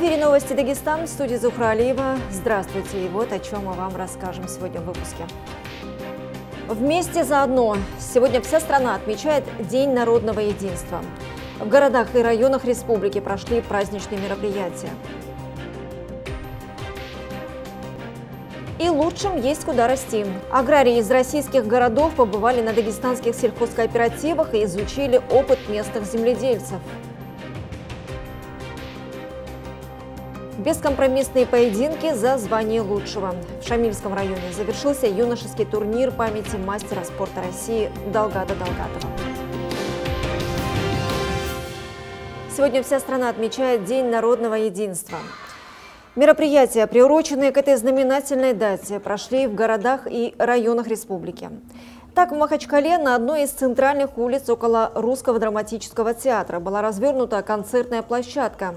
эфире новости Дагестан в студии Зухра Алиева. Здравствуйте. И вот о чем мы вам расскажем сегодня в выпуске. Вместе заодно. Сегодня вся страна отмечает День народного единства. В городах и районах республики прошли праздничные мероприятия. И лучшим есть куда расти. Аграрии из российских городов побывали на дагестанских сельхозкооперативах и изучили опыт местных земледельцев. Бескомпромиссные поединки за звание лучшего. В Шамильском районе завершился юношеский турнир памяти мастера спорта России Долгада Долгатова. Сегодня вся страна отмечает День народного единства. Мероприятия, приуроченные к этой знаменательной дате, прошли в городах и районах республики. Так, в Махачкале на одной из центральных улиц около Русского драматического театра была развернута концертная площадка.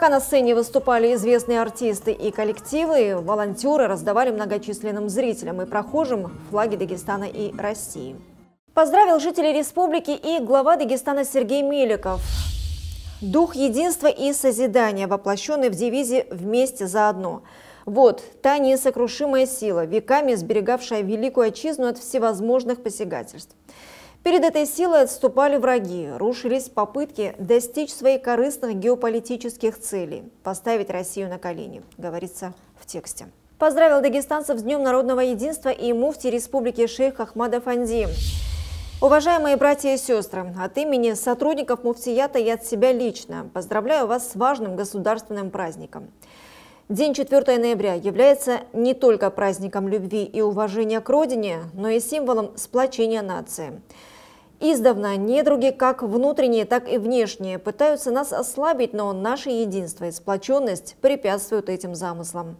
Пока на сцене выступали известные артисты и коллективы, волонтеры раздавали многочисленным зрителям и прохожим флаги Дагестана и России. Поздравил жителей республики и глава Дагестана Сергей Меликов. Дух единства и созидания, воплощенный в девизе «Вместе заодно». Вот та несокрушимая сила, веками сберегавшая великую отчизну от всевозможных посягательств. Перед этой силой отступали враги, рушились попытки достичь своих корыстных геополитических целей, поставить Россию на колени, говорится в тексте. Поздравил дагестанцев с Днем народного единства и муфти Республики Шейх Ахмад Афанди. Уважаемые братья и сестры, от имени сотрудников муфтията и от себя лично поздравляю вас с важным государственным праздником. День 4 ноября является не только праздником любви и уважения к родине, но и символом сплочения нации – Издавна недруги, как внутренние, так и внешние, пытаются нас ослабить, но наше единство и сплоченность препятствуют этим замыслам.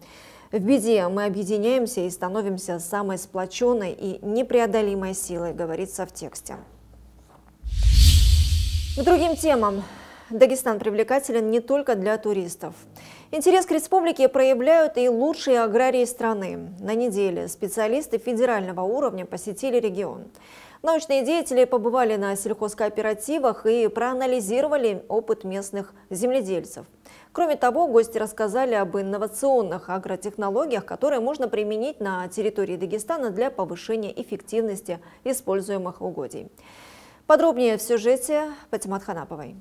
В беде мы объединяемся и становимся самой сплоченной и непреодолимой силой, говорится в тексте. К другим темам. Дагестан привлекателен не только для туристов. Интерес к республике проявляют и лучшие аграрии страны. На неделе специалисты федерального уровня посетили регион. Научные деятели побывали на сельхозкооперативах и проанализировали опыт местных земледельцев. Кроме того, гости рассказали об инновационных агротехнологиях, которые можно применить на территории Дагестана для повышения эффективности используемых угодий. Подробнее в сюжете Патимат Ханаповой.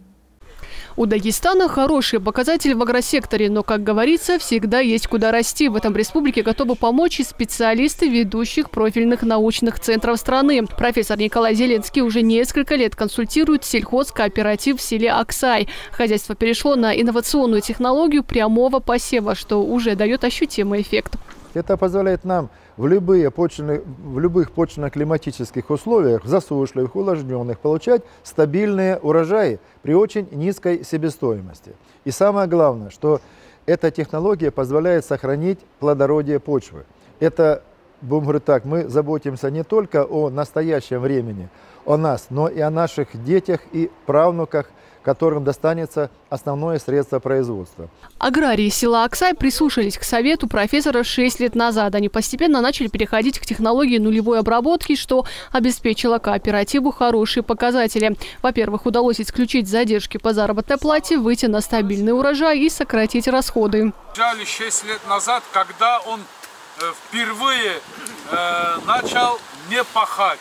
У Дагестана хороший показатель в агросекторе, но, как говорится, всегда есть куда расти. В этом республике готовы помочь и специалисты ведущих профильных научных центров страны. Профессор Николай Зеленский уже несколько лет консультирует сельхозкооператив в селе Аксай. Хозяйство перешло на инновационную технологию прямого посева, что уже дает ощутимый эффект. Это позволяет нам в, любые почвенные, в любых почвенно-климатических условиях, засушливых, увлажненных, получать стабильные урожаи при очень низкой себестоимости. И самое главное, что эта технология позволяет сохранить плодородие почвы. Это, будем говорить так, мы заботимся не только о настоящем времени, о нас, но и о наших детях и правнуках, которым достанется основное средство производства. Аграрии села Аксай прислушались к совету профессора 6 лет назад. Они постепенно начали переходить к технологии нулевой обработки, что обеспечило кооперативу хорошие показатели. Во-первых, удалось исключить задержки по заработной плате, выйти на стабильный урожай и сократить расходы. Взяли 6 лет назад, когда он э, впервые э, начал не пахать.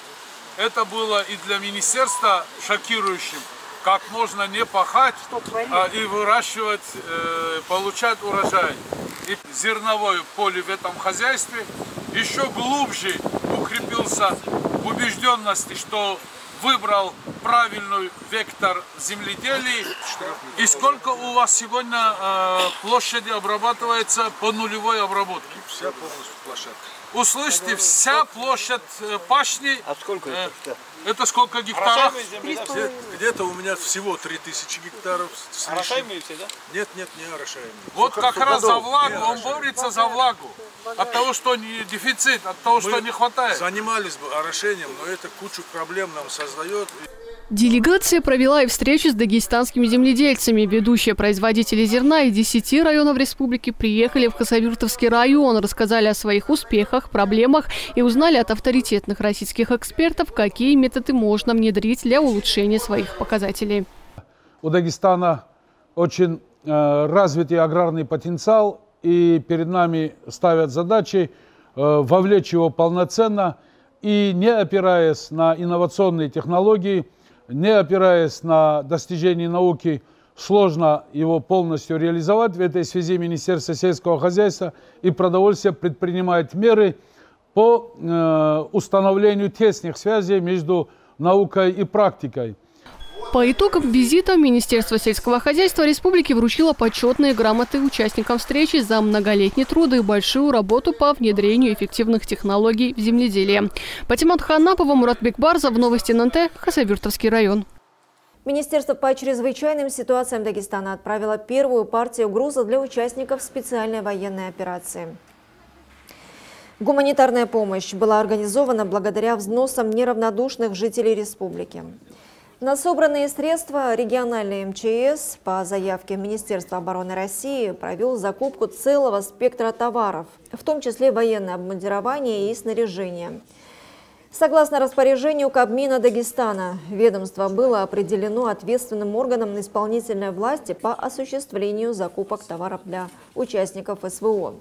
Это было и для министерства шокирующим как можно не пахать а, и выращивать, э, получать урожай. И зерновое поле в этом хозяйстве еще глубже укрепился в убежденности, что выбрал правильный вектор земледелия. И сколько у вас сегодня э, площади обрабатывается по нулевой обработке? Вся полностью площадка. Услышьте, вся площадь э, пашни... А сколько это? Это сколько гектаров? Где-то у меня всего 3000 гектаров. Орошаемые все, да? Нет, нет, не орошаемые. Вот как раз за влагу, он борется за влагу. От того, что не дефицит, от того, что не хватает. занимались бы орошением, но это кучу проблем нам создает. Делегация провела и встречу с дагестанскими земледельцами. Ведущие производители зерна из 10 районов республики приехали в Хасавюртовский район, рассказали о своих успехах, проблемах и узнали от авторитетных российских экспертов, какие методы можно внедрить для улучшения своих показателей. У Дагестана очень э, развитый аграрный потенциал, и перед нами ставят задачи э, вовлечь его полноценно и не опираясь на инновационные технологии – не опираясь на достижения науки, сложно его полностью реализовать. В этой связи Министерство сельского хозяйства и продовольствия предпринимает меры по э, установлению тесных связей между наукой и практикой. По итогам визита Министерство сельского хозяйства республики вручило почетные грамоты участникам встречи за многолетний труд и большую работу по внедрению эффективных технологий в земледелии. Патимат Ханапова, Мурат Бекбарзов, Новости ННТ, Хасавюртовский район. Министерство по чрезвычайным ситуациям Дагестана отправило первую партию груза для участников специальной военной операции. Гуманитарная помощь была организована благодаря взносам неравнодушных жителей республики. На собранные средства региональный МЧС по заявке Министерства обороны России провел закупку целого спектра товаров, в том числе военное обмундирование и снаряжение. Согласно распоряжению Кабмина Дагестана, ведомство было определено ответственным органом исполнительной власти по осуществлению закупок товаров для участников СВО.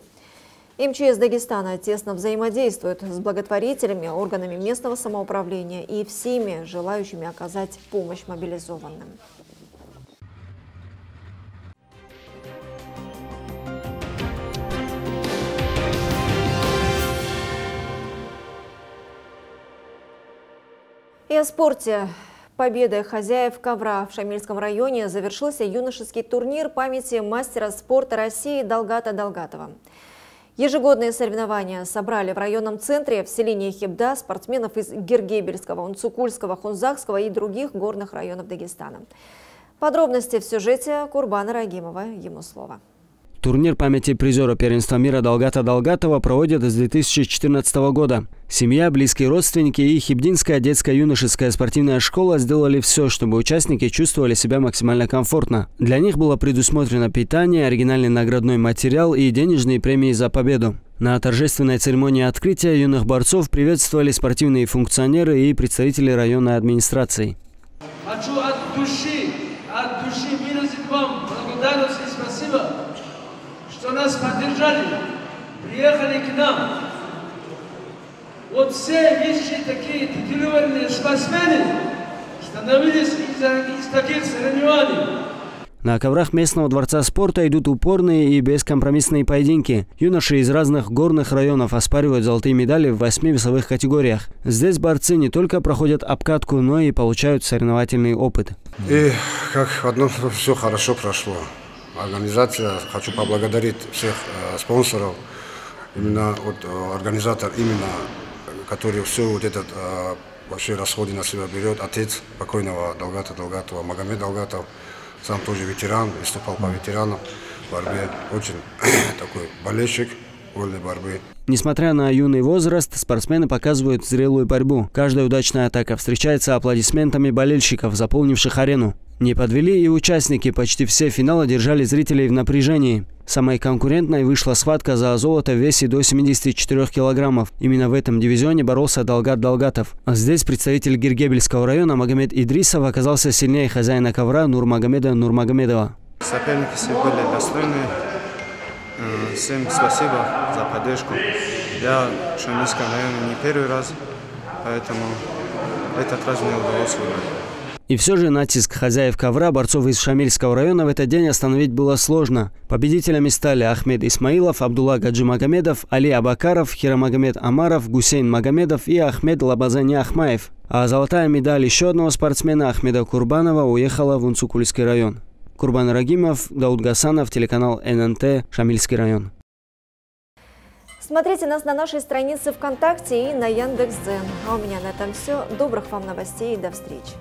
МЧС Дагестана тесно взаимодействует с благотворителями, органами местного самоуправления и всеми желающими оказать помощь мобилизованным. И о спорте. Победой хозяев ковра в Шамильском районе завершился юношеский турнир памяти мастера спорта России Долгата Долгатова. Ежегодные соревнования собрали в районном центре в селении Хебда спортсменов из Гергебельского, Унцукульского, Хунзакского и других горных районов Дагестана. Подробности в сюжете Курбана Рагимова. Ему слово. Турнир памяти призера первенства мира Долгата Долгатова проводят с 2014 года. Семья, близкие родственники и Хибдинская детско-юношеская спортивная школа сделали все, чтобы участники чувствовали себя максимально комфортно. Для них было предусмотрено питание, оригинальный наградной материал и денежные премии за победу. На торжественной церемонии открытия юных борцов приветствовали спортивные функционеры и представители районной администрации. Хочу от души, от души выразить вам благодарность и спасибо что нас поддержали, приехали к нам. Вот все вещи такие титулованные спортсмены становились из, из таких соревнований. На коврах местного дворца спорта идут упорные и бескомпромиссные поединки. Юноши из разных горных районов оспаривают золотые медали в восьми весовых категориях. Здесь борцы не только проходят обкатку, но и получают соревновательный опыт. И как в одном все хорошо прошло организация. Хочу поблагодарить всех э, спонсоров, именно вот э, организатор, именно который все вот этот э, вообще расходы на себя берет, отец покойного Долгата Долгатова, Магомед Долгатов, сам тоже ветеран, выступал по ветеранам в борьбе, очень такой болельщик вольной борьбы. Несмотря на юный возраст, спортсмены показывают зрелую борьбу. Каждая удачная атака встречается аплодисментами болельщиков, заполнивших арену. Не подвели и участники, почти все финала держали зрителей в напряжении. Самой конкурентной вышла схватка за золото в весе до 74 килограммов. Именно в этом дивизионе боролся Долгат Долгатов. А здесь представитель Гиргебельского района Магомед Идрисов оказался сильнее хозяина ковра Нурмагомеда Нурмагомедова. Соперники все были достойны. Э, всем спасибо за поддержку. Я в Шамильском районе не первый раз, поэтому этот раз мне удалось выиграть. И все же натиск хозяев ковра борцов из Шамильского района в этот день остановить было сложно. Победителями стали Ахмед Исмаилов, Абдулла Гаджимагомедов, Али Абакаров, Хирамагомед Амаров, Гусейн Магомедов и Ахмед Лабазани Ахмаев. А золотая медаль еще одного спортсмена Ахмеда Курбанова уехала в Унцукульский район. Курбан Рагимов, Дауд Гасанов, телеканал ННТ, Шамильский район. Смотрите нас на нашей странице ВКонтакте и на Яндекс.Дзен. А у меня на этом все. Добрых вам новостей и до встречи.